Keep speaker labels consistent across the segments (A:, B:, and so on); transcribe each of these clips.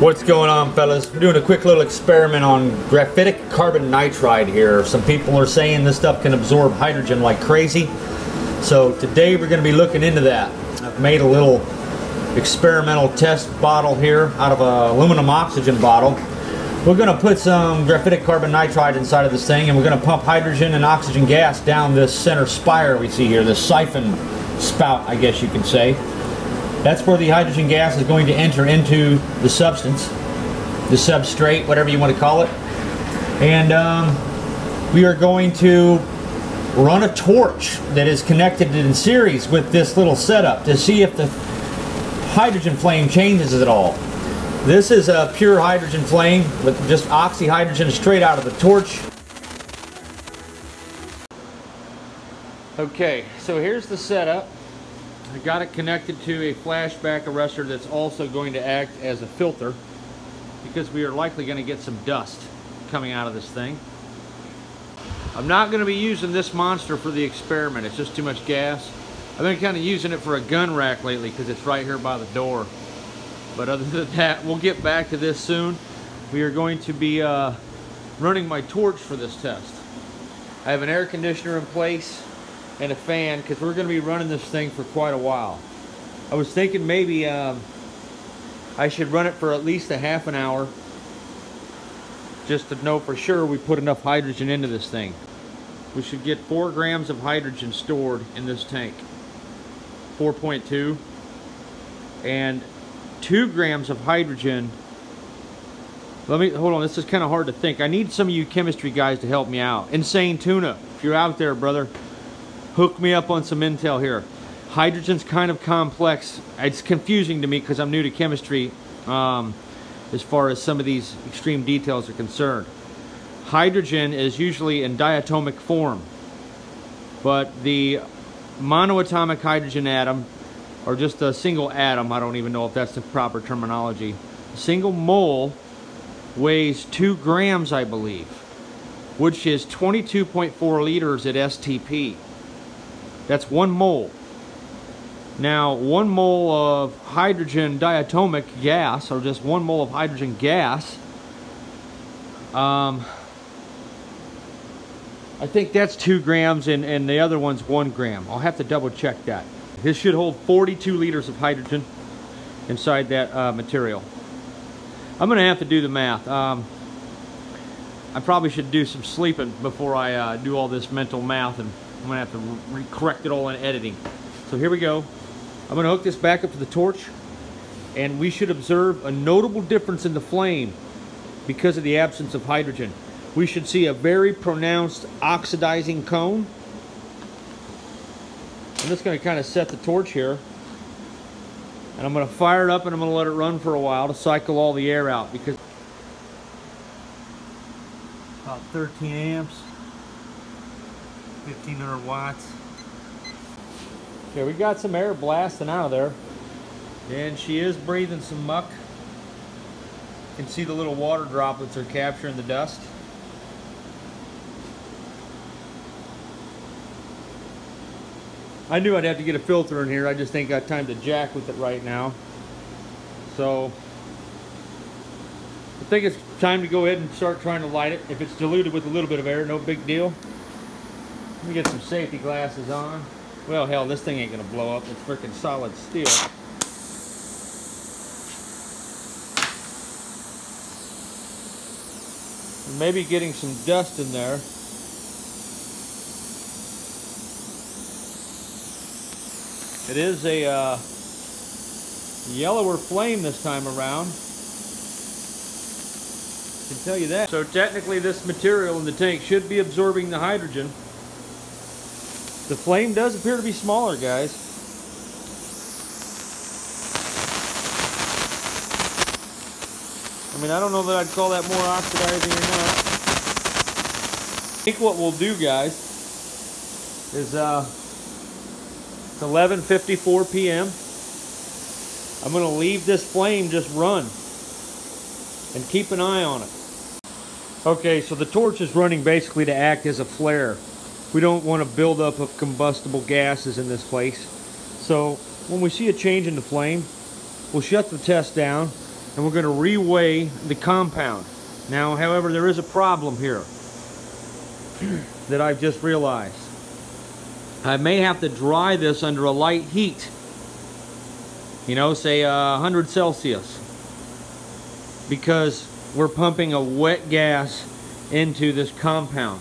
A: What's going on fellas? We're doing a quick little experiment on graphitic carbon nitride here. Some people are saying this stuff can absorb hydrogen like crazy. So today we're going to be looking into that. I've made a little experimental test bottle here out of a aluminum oxygen bottle. We're going to put some graphitic carbon nitride inside of this thing and we're going to pump hydrogen and oxygen gas down this center spire we see here, this siphon spout I guess you can say. That's where the hydrogen gas is going to enter into the substance, the substrate, whatever you want to call it. And um, we are going to run a torch that is connected in series with this little setup to see if the hydrogen flame changes at all. This is a pure hydrogen flame with just oxyhydrogen straight out of the torch. Okay, so here's the setup. I got it connected to a flashback arrestor that's also going to act as a filter because we are likely going to get some dust coming out of this thing. I'm not going to be using this monster for the experiment. It's just too much gas. I've been kind of using it for a gun rack lately because it's right here by the door. But other than that, we'll get back to this soon. We are going to be uh, running my torch for this test. I have an air conditioner in place and a fan because we're going to be running this thing for quite a while. I was thinking maybe um, I should run it for at least a half an hour just to know for sure we put enough hydrogen into this thing. We should get 4 grams of hydrogen stored in this tank. 4.2 and 2 grams of hydrogen let me hold on this is kind of hard to think I need some of you chemistry guys to help me out insane tuna if you're out there brother hook me up on some intel here. Hydrogen's kind of complex. It's confusing to me because I'm new to chemistry um, as far as some of these extreme details are concerned. Hydrogen is usually in diatomic form, but the monoatomic hydrogen atom, or just a single atom, I don't even know if that's the proper terminology, a single mole weighs two grams, I believe, which is 22.4 liters at STP. That's one mole. Now, one mole of hydrogen diatomic gas, or just one mole of hydrogen gas, um, I think that's two grams and, and the other one's one gram. I'll have to double check that. This should hold 42 liters of hydrogen inside that uh, material. I'm going to have to do the math. Um, I probably should do some sleeping before I uh, do all this mental math and I'm gonna have to correct it all in editing. So here we go. I'm gonna hook this back up to the torch and we should observe a notable difference in the flame because of the absence of hydrogen. We should see a very pronounced oxidizing cone. I'm just gonna kind of set the torch here and I'm gonna fire it up and I'm gonna let it run for a while to cycle all the air out because about 13 amps 1500 watts. Okay, we got some air blasting out of there. And she is breathing some muck. You can see the little water droplets are capturing the dust. I knew I'd have to get a filter in here. I just ain't got time to jack with it right now. So, I think it's time to go ahead and start trying to light it. If it's diluted with a little bit of air, no big deal. Let me get some safety glasses on. Well, hell, this thing ain't gonna blow up. It's freaking solid steel. Maybe getting some dust in there. It is a uh, yellower flame this time around. I can tell you that. So technically this material in the tank should be absorbing the hydrogen. The flame does appear to be smaller, guys. I mean, I don't know that I'd call that more oxidizing or not. I think what we'll do, guys, is uh, it's 11.54 p.m. I'm going to leave this flame just run and keep an eye on it. Okay, so the torch is running basically to act as a flare. We don't want a buildup of combustible gases in this place. So when we see a change in the flame, we'll shut the test down and we're going to reweigh the compound. Now, however, there is a problem here that I've just realized. I may have to dry this under a light heat. You know, say uh, 100 Celsius. Because we're pumping a wet gas into this compound.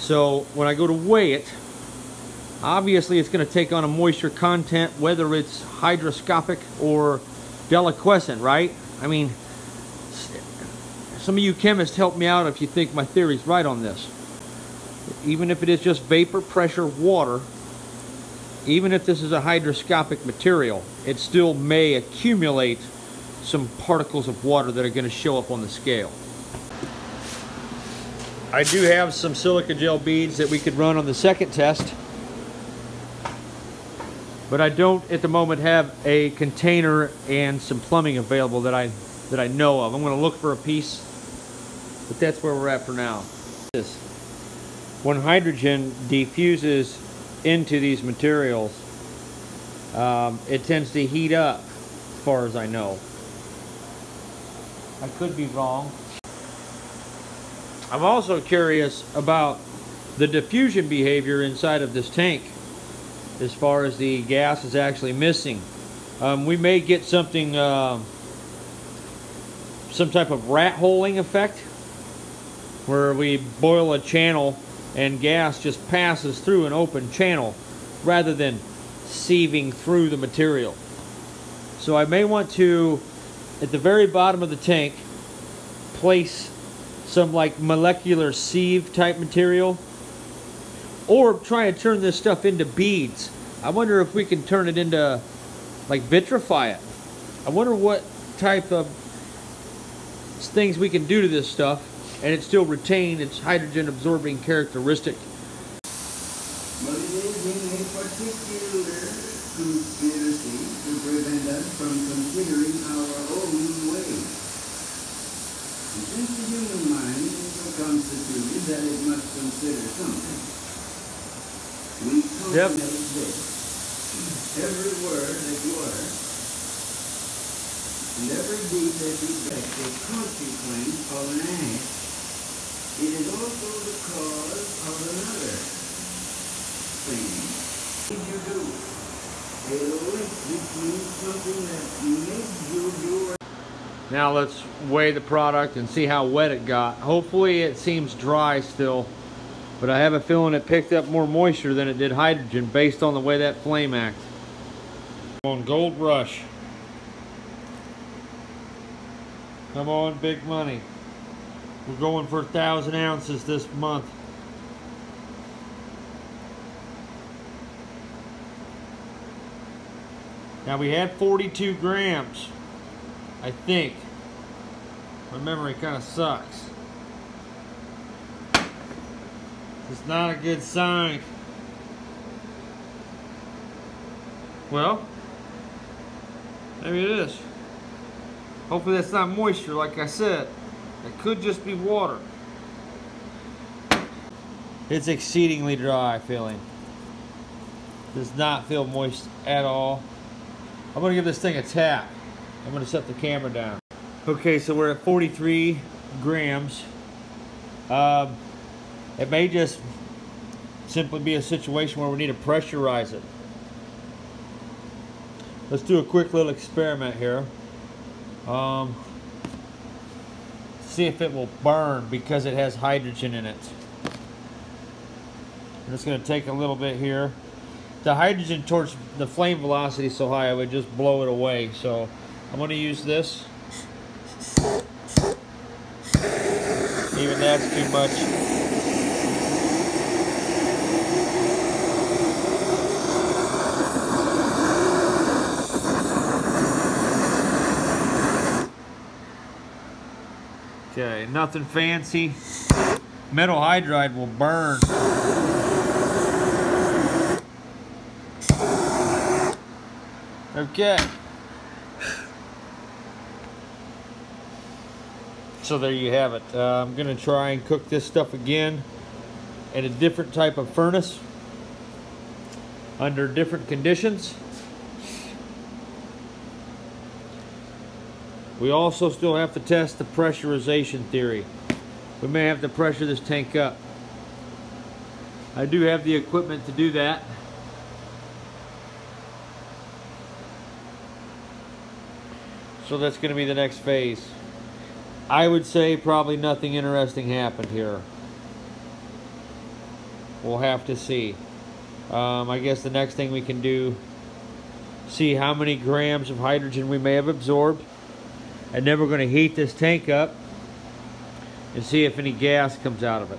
A: So when I go to weigh it, obviously it's going to take on a moisture content, whether it's hygroscopic or deliquescent, right? I mean, some of you chemists help me out if you think my theory's right on this. Even if it is just vapor pressure water, even if this is a hygroscopic material, it still may accumulate some particles of water that are going to show up on the scale. I do have some silica gel beads that we could run on the second test. But I don't at the moment have a container and some plumbing available that I that I know of. I'm going to look for a piece, but that's where we're at for now. This When hydrogen diffuses into these materials, um, it tends to heat up, as far as I know. I could be wrong. I'm also curious about the diffusion behavior inside of this tank as far as the gas is actually missing. Um, we may get something, uh, some type of rat holing effect where we boil a channel and gas just passes through an open channel rather than sieving through the material. So I may want to, at the very bottom of the tank, place some like molecular sieve type material or try and turn this stuff into beads. I wonder if we can turn it into like vitrify it. I wonder what type of things we can do to this stuff and it still retain its hydrogen absorbing characteristic.
B: Conspiracy to prevent us from considering our own ways. Since the human mind is so constituted that it must consider something, we
A: Yep.
B: contemplate this. Every word that you utter, and every deed that you do, is consequence of an act. It is also the cause of another thing. Did you do? A link between something that made you do
A: Now let's weigh the product and see how wet it got. Hopefully it seems dry still, but I have a feeling it picked up more moisture than it did hydrogen based on the way that flame acts. On Gold Rush. Come on, big money. We're going for a thousand ounces this month. Now we had 42 grams, I think. My memory kind of sucks. It's not a good sign. Well, maybe it is. Hopefully that's not moisture, like I said. It could just be water. It's exceedingly dry feeling. Does not feel moist at all. I'm gonna give this thing a tap. I'm gonna set the camera down. Okay, so we're at 43 grams. Um, it may just simply be a situation where we need to pressurize it. Let's do a quick little experiment here. Um, see if it will burn because it has hydrogen in it. I'm just going to take a little bit here. The hydrogen torch, the flame velocity is so high, I would just blow it away. So I'm going to use this. Even that's too much. Okay, nothing fancy. Metal hydride will burn. Okay. So there you have it. Uh, I'm going to try and cook this stuff again in a different type of furnace under different conditions. We also still have to test the pressurization theory. We may have to pressure this tank up. I do have the equipment to do that. So that's going to be the next phase. I would say probably nothing interesting happened here. We'll have to see. Um, I guess the next thing we can do, see how many grams of hydrogen we may have absorbed. And then we're going to heat this tank up and see if any gas comes out of it.